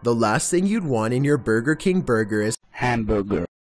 The last thing you'd want in your Burger King burger is hamburger.